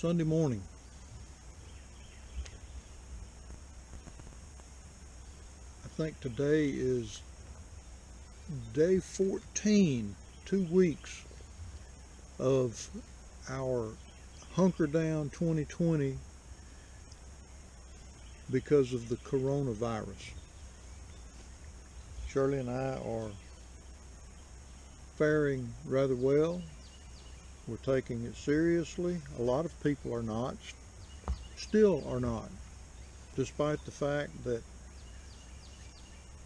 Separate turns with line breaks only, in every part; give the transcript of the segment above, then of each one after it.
Sunday morning. I think today is day 14, two weeks of our Hunker Down 2020 because of the coronavirus. Shirley and I are faring rather well. We're taking it seriously. A lot of people are not, still are not, despite the fact that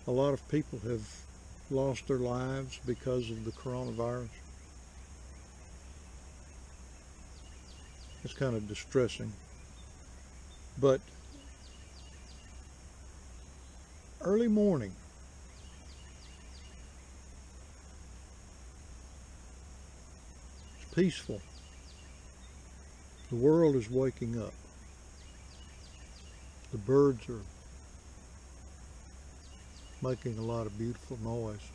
a lot of people have lost their lives because of the coronavirus. It's kind of distressing. But early morning, peaceful. The world is waking up. The birds are making a lot of beautiful noise.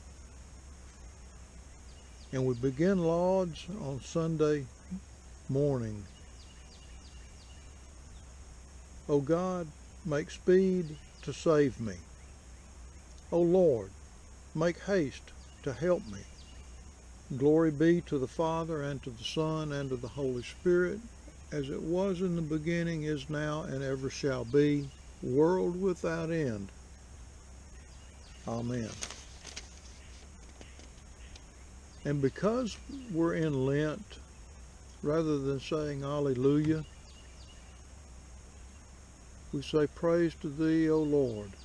And we begin Lauds on Sunday morning. O God, make speed to save me. O Lord, make haste to help me. Glory be to the Father, and to the Son, and to the Holy Spirit, as it was in the beginning, is now, and ever shall be, world without end. Amen. And because we're in Lent, rather than saying Alleluia, we say, Praise to Thee, O Lord,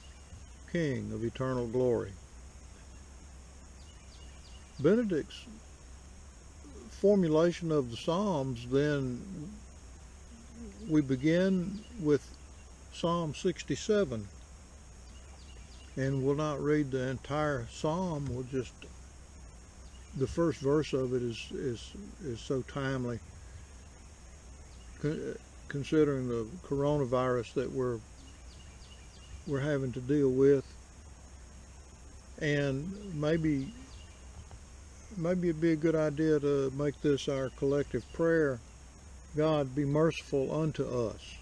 King of eternal glory. Benedict's formulation of the Psalms, then we begin with Psalm 67 and we'll not read the entire psalm. We'll just the first verse of it is is is so timely, considering the coronavirus that we're we're having to deal with, and maybe maybe it'd be a good idea to make this our collective prayer. God, be merciful unto us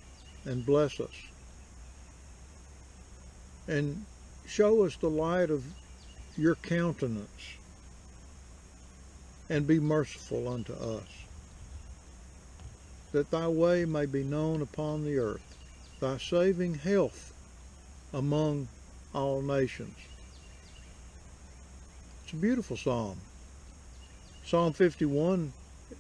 and bless us. And show us the light of your countenance and be merciful unto us, that thy way may be known upon the earth, thy saving health among all nations. It's a beautiful psalm. Psalm 51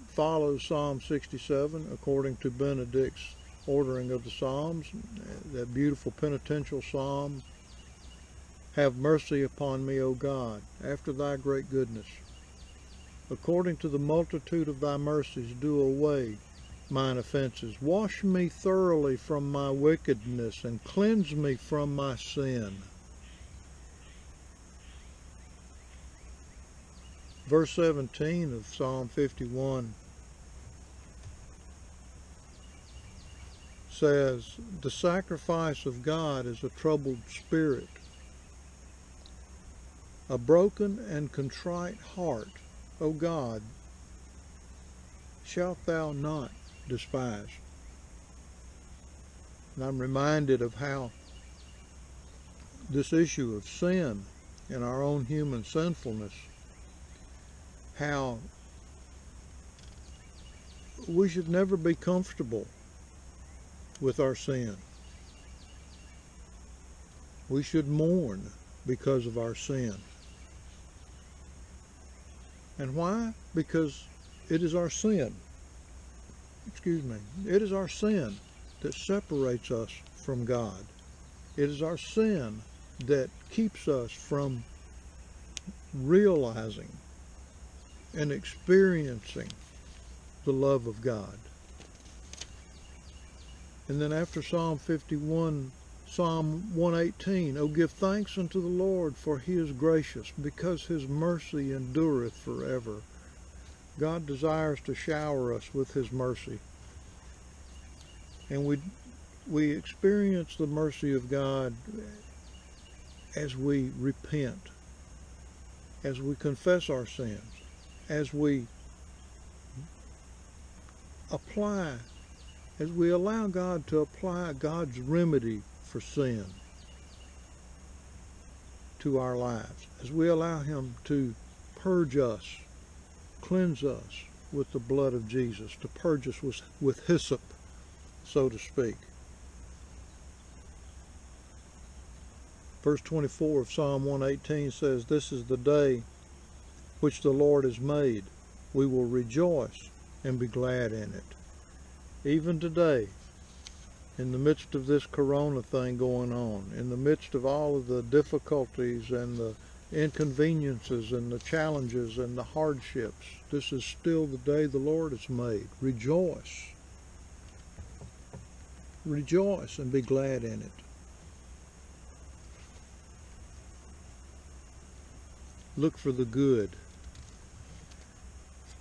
follows Psalm 67 according to Benedict's ordering of the Psalms, that beautiful penitential psalm have mercy upon me, O God, after thy great goodness. According to the multitude of thy mercies, do away mine offenses. Wash me thoroughly from my wickedness and cleanse me from my sin. Verse 17 of Psalm 51 says, The sacrifice of God is a troubled spirit a broken and contrite heart, O God, shalt thou not despise. And I'm reminded of how this issue of sin and our own human sinfulness, how we should never be comfortable with our sin. We should mourn because of our sin. And why? Because it is our sin. Excuse me. It is our sin that separates us from God. It is our sin that keeps us from realizing and experiencing the love of God. And then after Psalm 51 Psalm 118, O give thanks unto the Lord, for he is gracious, because his mercy endureth forever. God desires to shower us with his mercy. And we, we experience the mercy of God as we repent, as we confess our sins, as we apply as we allow God to apply God's remedy for sin to our lives, as we allow Him to purge us, cleanse us with the blood of Jesus, to purge us with, with hyssop, so to speak. Verse 24 of Psalm 118 says, This is the day which the Lord has made. We will rejoice and be glad in it. Even today, in the midst of this corona thing going on, in the midst of all of the difficulties and the inconveniences and the challenges and the hardships, this is still the day the Lord has made. Rejoice. Rejoice and be glad in it. Look for the good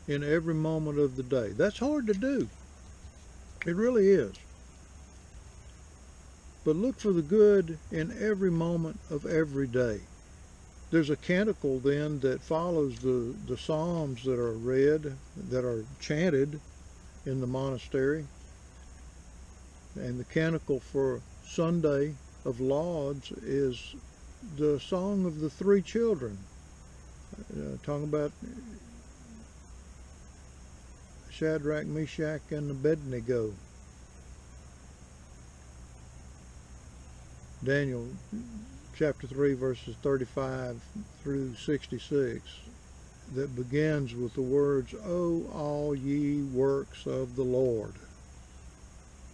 in every moment of the day. That's hard to do. It really is. But look for the good in every moment of every day. There's a canticle then that follows the, the Psalms that are read, that are chanted in the monastery. And the canticle for Sunday of Lauds is the Song of the Three Children. Uh, talking about Shadrach, Meshach, and Abednego. Daniel chapter 3 verses 35 through 66 that begins with the words, O all ye works of the Lord,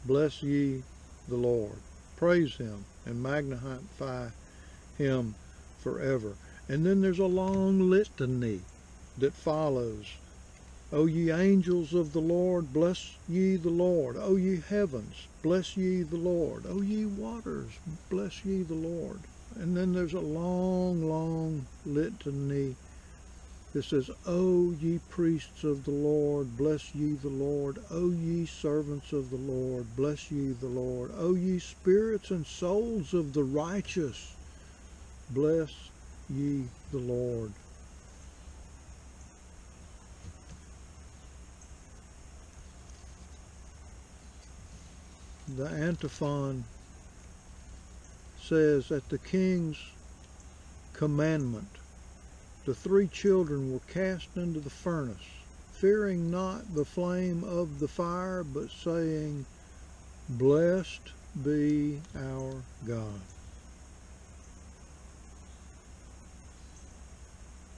bless ye the Lord, praise him and magnify him forever. And then there's a long litany that follows. O ye angels of the Lord, bless ye the Lord. O ye heavens, bless ye the Lord. O ye waters, bless ye the Lord. And then there's a long, long litany that says, O ye priests of the Lord, bless ye the Lord. O ye servants of the Lord, bless ye the Lord. O ye spirits and souls of the righteous, bless ye the Lord. The antiphon says, At the king's commandment, the three children were cast into the furnace, fearing not the flame of the fire, but saying, Blessed be our God.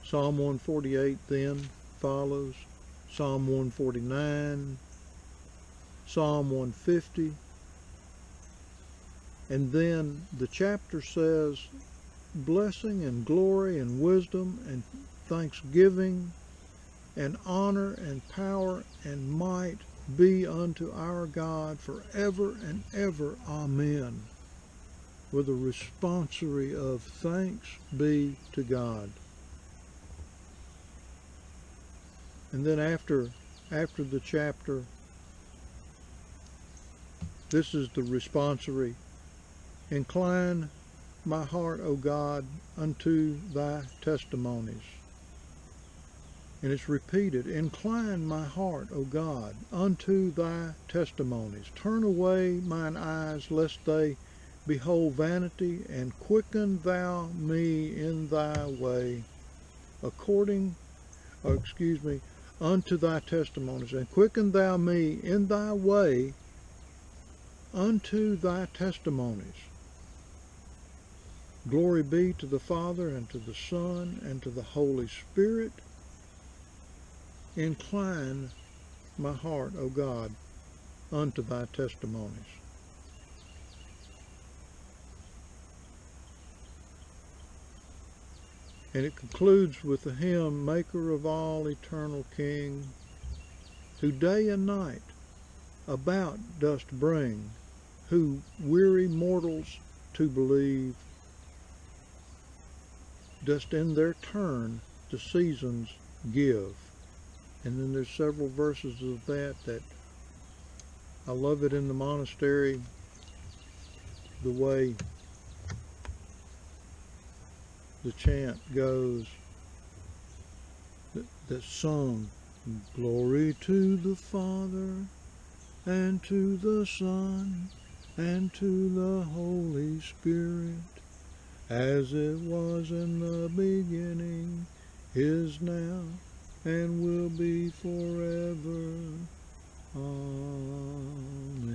Psalm 148 then follows, Psalm 149, Psalm 150, and then the chapter says, blessing and glory and wisdom and thanksgiving and honor and power and might be unto our God forever and ever. Amen. With a responsory of thanks be to God. And then after after the chapter, this is the responsory. Incline my heart, O God, unto thy testimonies. And it's repeated, Incline my heart, O God, unto thy testimonies. Turn away mine eyes, lest they behold vanity, and quicken thou me in thy way, according, or excuse me, unto thy testimonies, and quicken thou me in thy way unto thy testimonies. Glory be to the Father, and to the Son, and to the Holy Spirit. Incline my heart, O God, unto thy testimonies. And it concludes with the hymn, Maker of all, eternal King, who day and night about dost bring, who weary mortals to believe, dost in their turn the seasons give. And then there's several verses of that that I love it in the monastery, the way the chant goes that, that's sung glory to the father and to the Son, and to the Holy Spirit, as it was in the beginning, is now, and will be forever. Amen.